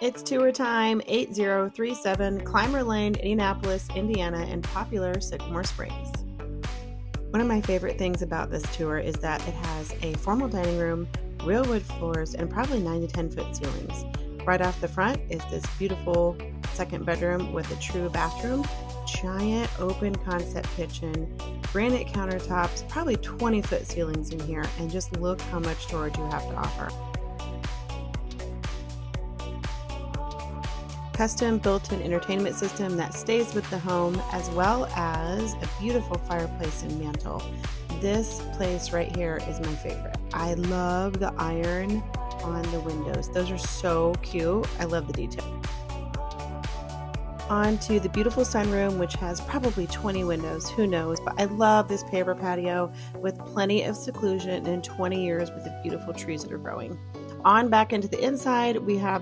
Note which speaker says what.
Speaker 1: It's tour time 8037 Clymer Lane, Indianapolis, Indiana, and popular Sycamore Springs. One of my favorite things about this tour is that it has a formal dining room, real wood floors, and probably 9 to 10 foot ceilings. Right off the front is this beautiful second bedroom with a true bathroom, giant open concept kitchen, granite countertops, probably 20 foot ceilings in here, and just look how much storage you have to offer. Custom built-in entertainment system that stays with the home as well as a beautiful fireplace and mantle. This place right here is my favorite. I love the iron on the windows. Those are so cute. I love the detail. On to the beautiful sunroom, which has probably 20 windows, who knows, but I love this paper patio with plenty of seclusion and 20 years with the beautiful trees that are growing. On back into the inside, we have